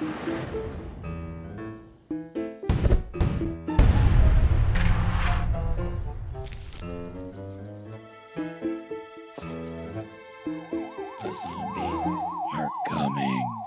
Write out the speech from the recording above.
Zombies are coming.